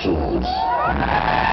Productions.